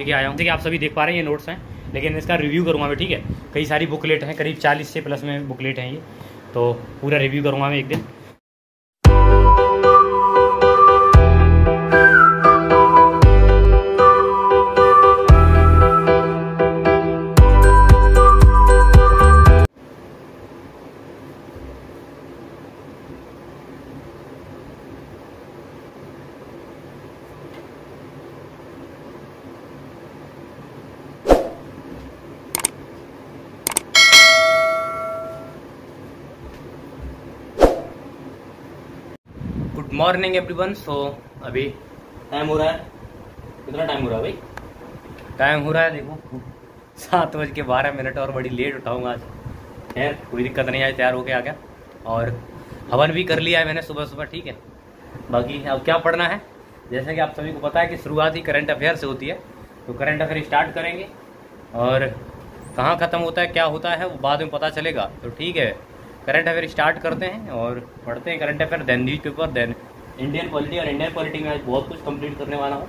लेके आया हूँ। देखिए आप सभी देख पा रहे हैं, ये नोट्स हैं, लेकिन इसका रिव्यू करूँगा मैं, ठीक है? कई सारी बुकलेट हैं, करीब चालीस से प्लस में बुकलेट हैं ये। तो पूरा रिव्यू करूँगा मैं एक दिन। गुड मॉर्निंग एवरीवन सो अभी टाइम हो रहा है। कितना टाइम हो रहा है भाई? टाइम हो रहा है, देखो। सात बज के बारह मिनट और बड़ी लेट उठाऊँगा आज। खैर, कोई दिक्कत नहीं, आज तैयार होके आ गया। और हवन भी कर लिया है मैंने सुबह सुबह, ठीक है। बाकी अब क्या पढ़ना है? जैसे कि आप सभी को पता है कि शुरुआत ही करंट अफेयर से होती है। तो करंट अफेयर स्टार्ट करेंगे। और कहाँ ख़त्म होता है, क्या होता है, वो बाद में पता चलेगा। तो ठीक है। करंट अफेयर स्टार्ट करते हैं और पढ़ते हैं current affair then newspaper then Indian polity और इंडियन पॉलिटी में आज बहुत कुछ कंप्लीट करने वाला हूँ।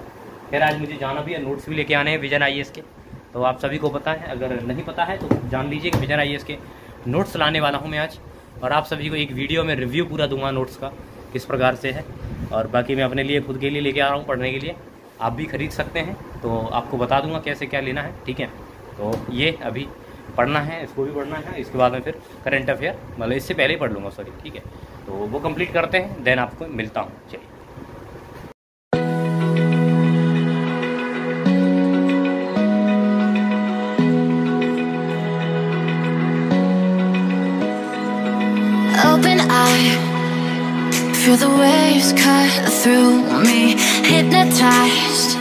फिर आज मुझे जाना भी है नोट्स भी लेके आने हैं विजन आई के तो आप सभी को पता है, अगर नहीं पता है तो जान लीजिए कि विजन आई के नोट्स लाने वाला हूँ मैं आज। और आप सभी को एक वीडियो में रिव्यू पूरा दूँगा नोट्स का, किस प्रकार से है। और बाकी मैं अपने लिए, खुद के लिए लेके आ रहा हूँ पढ़ने के लिए। आप भी खरीद सकते हैं तो आपको बता दूँगा कैसे क्या लेना है, ठीक है? तो ये अभी पढ़ना है, इसको भी पढ़ना है, इसके बाद में फिर करंट अफेयर मतलब इससे पहले ही पढ़ लूँगा सॉरी ठीक है तो वो कंप्लीट करते हैं देन आपको मिलता हूँ, चलिए feel the waves cut through me. Hypnotized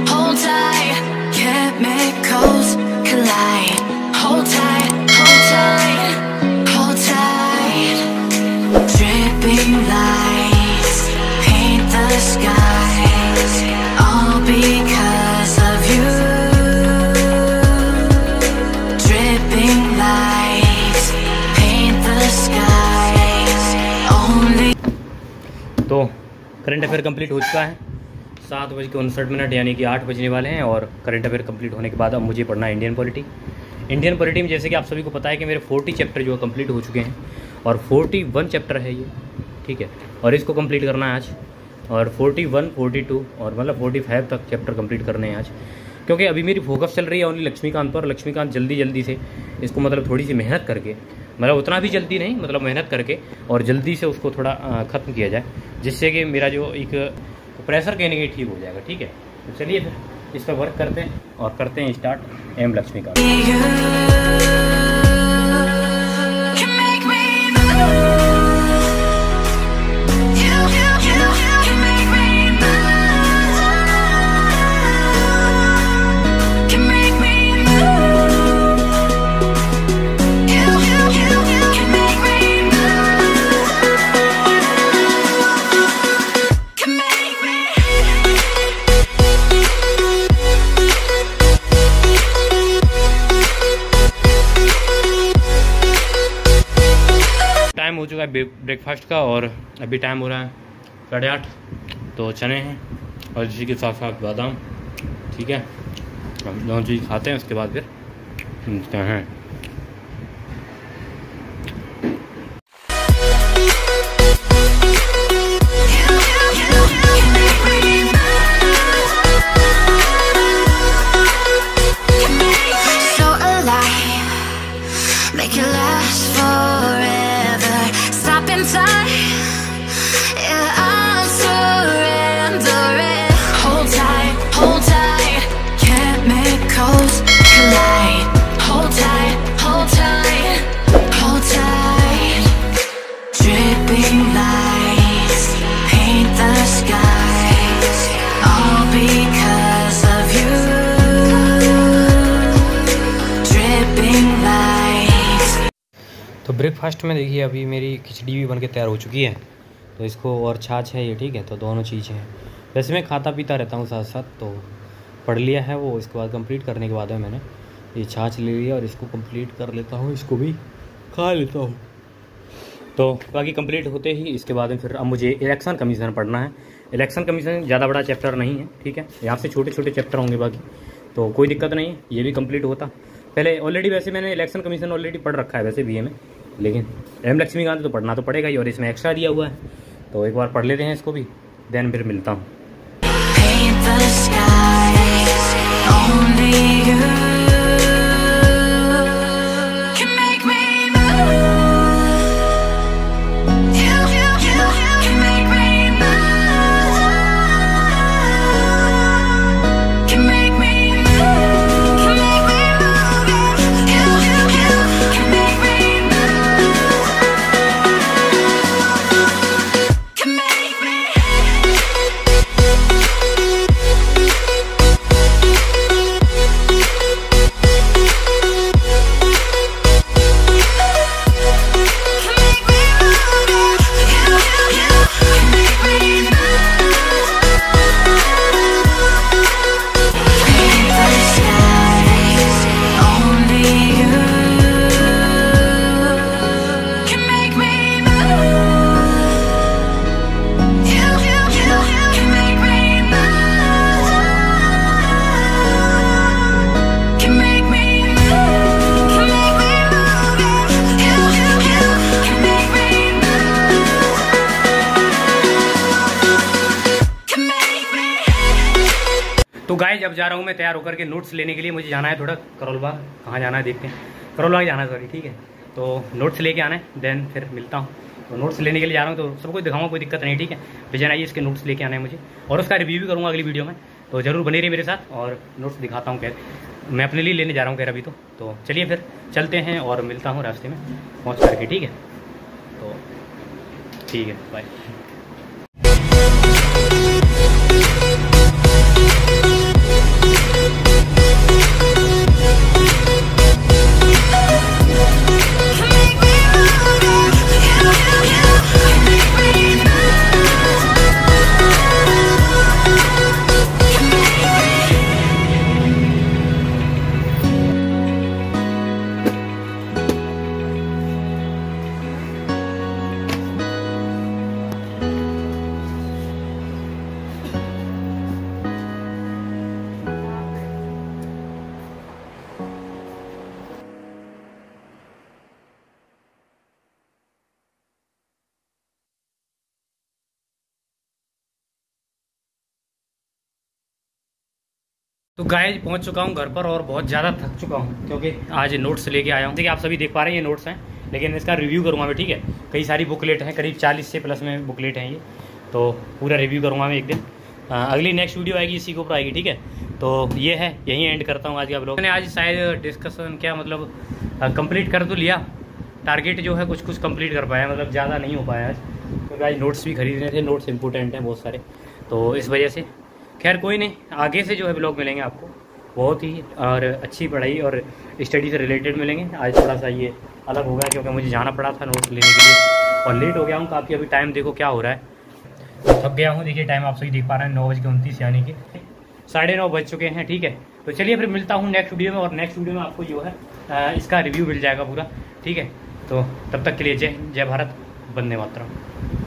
तो करंट अफेयर कंप्लीट हो चुका है। सात बज के उनसठ मिनट, यानी कि आठ बजने वाले हैं और करंट अफेयर कंप्लीट होने के बाद अब मुझे पढ़ना है इंडियन पॉलिटी इंडियन पॉलिटी में जैसे कि आप सभी को पता है कि मेरे फोर्टी चैप्टर जो है कंप्लीट हो चुके हैं और फोर्टी वन चैप्टर है ये, ठीक है? और इसको कंप्लीट करना है आज। और फोर्टी वन फोर्टी टू और मतलब फोर्टी फाइव तक चैप्टर कंप्लीट करने हैं आज। क्योंकि अभी मेरी फोकस चल रही है ओनली लक्ष्मीकांत पर। लक्ष्मीकांत जल्दी जल्दी से इसको मतलब थोड़ी सी मेहनत करके मतलब उतना भी जल्दी नहीं मतलब मेहनत करके और जल्दी से उसको थोड़ा ख़त्म किया जाए, जिससे कि मेरा जो एक प्रेशर कहने के ठीक हो जाएगा, ठीक है? तो चलिए फिर, इस पर वर्क करते हैं और करते हैं स्टार्ट एम लक्ष्मी You ब्रेकफास्ट का और अभी टाइम हो रहा है साढ़े आठ तो चने हैं और इसी के साथ साथ बादाम, ठीक है? हम दोनों चीज़ खाते हैं, उसके बाद फिर हैं। Sometimes ब्रेकफास्ट में देखिए, अभी मेरी खिचड़ी भी बन के तैयार हो चुकी है। तो इसको और छाछ है ये, ठीक है? तो दोनों चीज़ें हैं। वैसे मैं खाता पीता रहता हूँ साथ साथ तो पढ़ लिया है वो, इसके बाद कंप्लीट करने के बाद में मैंने ये छाछ ले लिया और इसको कंप्लीट कर लेता हूँ, इसको भी खा लेता हूँ। तो बाकी कंप्लीट होते ही इसके बाद में फिर अब मुझे इलेक्शन कमीशन पढ़ना है। इलेक्शन कमीशन ज़्यादा बड़ा चैप्टर नहीं है, ठीक है? यहाँ से छोटे छोटे चैप्टर होंगे बाकी। तो कोई दिक्कत नहीं है ये भी कंप्लीट होता। पहले ऑलरेडी वैसे मैंने इलेक्शन कमीशन ऑलरेडी पढ़ रखा है, वैसे बी में। लेकिन एम लक्ष्मीकांत तो पढ़ना तो पड़ेगा ही, और इसमें एक्स्ट्रा दिया हुआ है। तो एक बार पढ़ लेते हैं इसको भी देन फिर मिलता हूँ। गाय जब जा रहा हूँ, मैं तैयार होकर के नोट्स लेने के लिए मुझे जाना है थोड़ा। करोल बाग कहाँ जाना है देखते हैं। करोल बाग जाना है सॉरी ठीक है। तो नोट्स लेके आना है देन फिर मिलता हूँ। तो नोट्स लेने के लिए जा रहा हूँ तो सबको दिखाऊँगा, कोई दिक्कत नहीं, ठीक है। विजन आइए, इसके नोट्स लेके आने हैं मुझे। और उसका रिव्यू भी करूँगा अगली वीडियो में। तो ज़रूर बने रहिए मेरे साथ और नोट्स दिखाता हूँ, खैर। मैं अपने लिए लेने जा रहा हूँ, खैर, अभी तो। तो चलिए फिर, चलते हैं और मिलता हूँ रास्ते में। पहुँच करके, ठीक है। तो ठीक है बाय तो गाय पहुँच चुका हूँ घर पर और बहुत ज़्यादा थक चुका हूँ क्योंकि आज नोट्स लेके आया हूँ। देखिए आप सभी देख पा रहे हैं ये नोट्स हैं लेकिन इसका रिव्यू करूँगा मैं ठीक है? कई सारी बुकलेट हैं करीब 40 से प्लस में बुकलेट हैं ये। तो पूरा रिव्यू करूँगा मैं एक दिन। अ, अगली नेक्स्ट वीडियो आएगी इसी के ऊपर आएगी ठीक है? तो ये है यहीं एंड करता हूँ आज का ब्लॉग मैंने आज शायद डिस्कशन क्या मतलब कंप्लीट कर तो लिया। टारगेट जो है कुछ कुछ कंप्लीट कर पाया मतलब ज़्यादा नहीं हो पाया आज। क्योंकि आज नोट्स भी खरीदने थे नोट्स इंपॉर्टेंट हैं बहुत सारे। तो इस वजह से खैर, कोई नहीं, आगे से जो है ब्लॉग मिलेंगे आपको। बहुत ही, और अच्छी पढ़ाई और स्टडी से रिलेटेड मिलेंगे। आज थोड़ा सा ये अलग हो गया क्योंकि मुझे जाना पड़ा था नोट्स लेने के लिए। और लेट हो गया हूँ, काफ़ी अभी टाइम देखो क्या हो रहा है। थक गया हूँ, देखिए टाइम आप सही देख पा रहे हैं, नौ बज के उनतीस यानी कि साढ़े नौ बज चुके हैं, ठीक है। तो चलिए फिर मिलता हूँ नेक्स्ट वीडियो में, और नेक्स्ट वीडियो में आपको जो है इसका रिव्यू मिल जाएगा पूरा, ठीक है। तो तब तक के लिए जय जय भारत, वंदे मातरम।